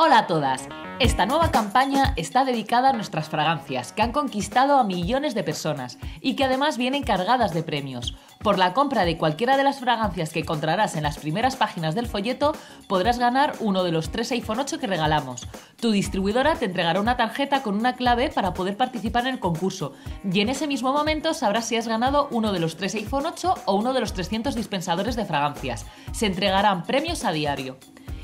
Hola a todas. Esta nueva campaña está dedicada a nuestras fragancias, que han conquistado a millones de personas y que además vienen cargadas de premios. Por la compra de cualquiera de las fragancias que encontrarás en las primeras páginas del folleto, podrás ganar uno de los tres iPhone 8 que regalamos. Tu distribuidora te entregará una tarjeta con una clave para poder participar en el concurso y en ese mismo momento sabrás si has ganado uno de los tres iPhone 8 o uno de los 300 dispensadores de fragancias. Se entregarán premios a diario.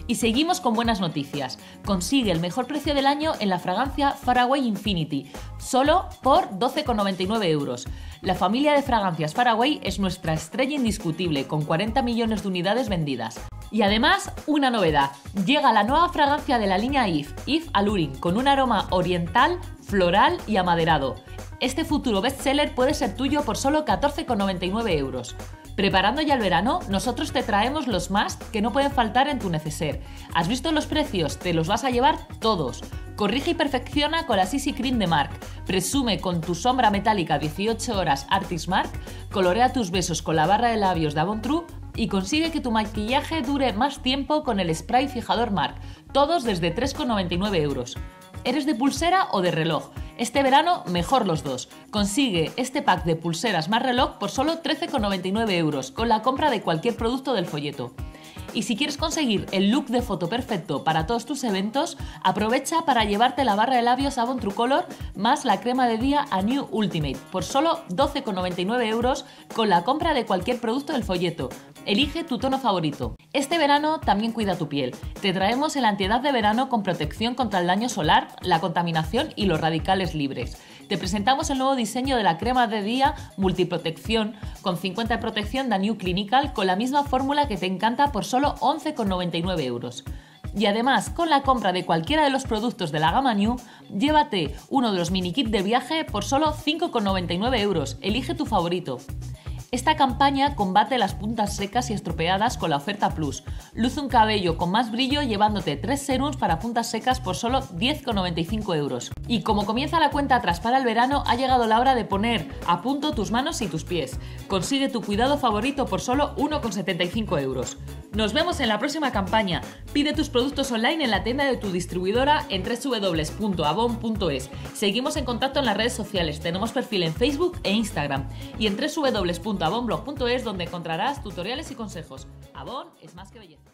Y seguimos con buenas noticias. Consigue el mejor precio del año en la fragancia Faraway Infinity, solo por 12,99 euros. La familia de fragancias Faraway es nuestra estrella indiscutible, con 40 millones de unidades vendidas. Y además, una novedad. Llega la nueva fragancia de la línea IF, IF Alurin, con un aroma oriental, floral y amaderado. Este futuro bestseller puede ser tuyo por solo 14,99 euros. Preparando ya el verano, nosotros te traemos los más que no pueden faltar en tu neceser. ¿Has visto los precios? Te los vas a llevar todos. Corrige y perfecciona con la Sisi Cream de Mark. Presume con tu sombra metálica 18 horas Artist Mark. Colorea tus besos con la barra de labios de Avon True y consigue que tu maquillaje dure más tiempo con el spray fijador Mark. Todos desde 3,99 euros. ¿Eres de pulsera o de reloj? Este verano, mejor los dos. Consigue este pack de pulseras más reloj por solo 13,99 euros con la compra de cualquier producto del folleto. Y si quieres conseguir el look de foto perfecto para todos tus eventos, aprovecha para llevarte la barra de labios Avon True Color más la crema de día a New Ultimate por solo 12,99 euros con la compra de cualquier producto del folleto. Elige tu tono favorito. Este verano también cuida tu piel. Te traemos el antiedad de verano con protección contra el daño solar, la contaminación y los radicales libres. Te presentamos el nuevo diseño de la crema de día multiprotección con 50 de protección de New Clinical con la misma fórmula que te encanta por solo 11,99 euros. Y además, con la compra de cualquiera de los productos de la gama New, llévate uno de los mini kits de viaje por solo 5,99 euros. Elige tu favorito. Esta campaña combate las puntas secas y estropeadas con la oferta Plus. Luce un cabello con más brillo llevándote 3 serums para puntas secas por solo 10,95 euros. Y como comienza la cuenta atrás para el verano, ha llegado la hora de poner a punto tus manos y tus pies. Consigue tu cuidado favorito por solo 1,75 euros. Nos vemos en la próxima campaña. Pide tus productos online en la tienda de tu distribuidora en www.avon.es. Seguimos en contacto en las redes sociales. Tenemos perfil en Facebook e Instagram. Y en www.avonblog.es donde encontrarás tutoriales y consejos. Avon es más que belleza.